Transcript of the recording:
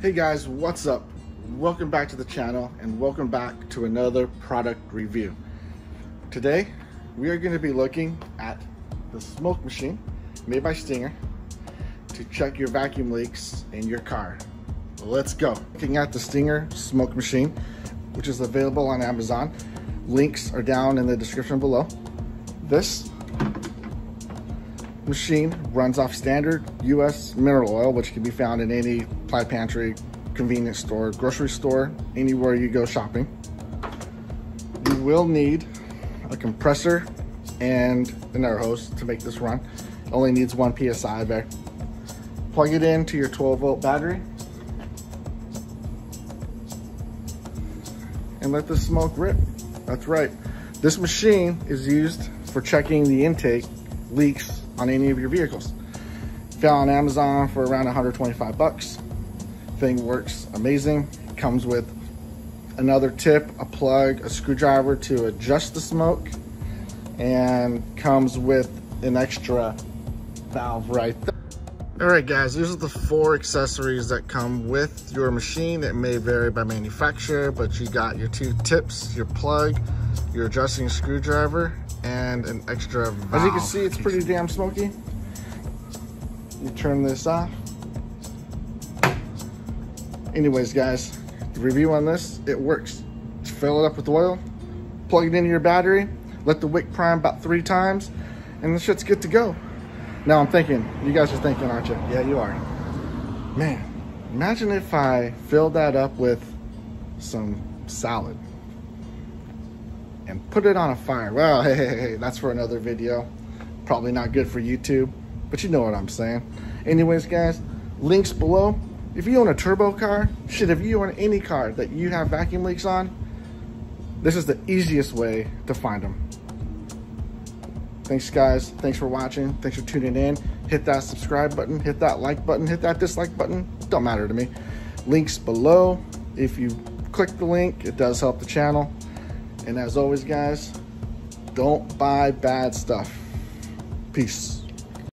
Hey guys, what's up? Welcome back to the channel and welcome back to another product review. Today, we are going to be looking at the smoke machine made by Stinger to check your vacuum leaks in your car. Let's go. Looking at the Stinger smoke machine, which is available on Amazon. Links are down in the description below. This machine runs off standard US mineral oil, which can be found in any Applied Pantry, convenience store, grocery store, anywhere you go shopping. You will need a compressor and an air hose to make this run. It only needs one PSI there. Plug it into your 12 volt battery and let the smoke rip. That's right. This machine is used for checking the intake leaks on any of your vehicles. Found on Amazon for around 125 bucks. Thing works amazing. Comes with another tip, a plug, a screwdriver to adjust the smoke, and comes with an extra valve right there. All right, guys, these are the four accessories that come with your machine. It may vary by manufacturer, but you got your two tips, your plug, your adjusting screwdriver, and an extra valve. As you can see, it's pretty damn smoky. You turn this off. Anyways, guys, the review on this, it works. Just fill it up with oil, plug it into your battery, let the wick prime about three times, and the shit's good to go. Now I'm thinking, you guys are thinking, aren't you? Yeah, you are. Man, imagine if I filled that up with some salad and put it on a fire. Well, hey, hey, hey, that's for another video. Probably not good for YouTube, but you know what I'm saying. Anyways, guys, links below. If you own a turbo car, shit, if you own any car that you have vacuum leaks on, this is the easiest way to find them. Thanks, guys. Thanks for watching. Thanks for tuning in. Hit that subscribe button, hit that like button, hit that dislike button. Don't matter to me. Links below. If you click the link, it does help the channel. And as always, guys, don't buy bad stuff. Peace.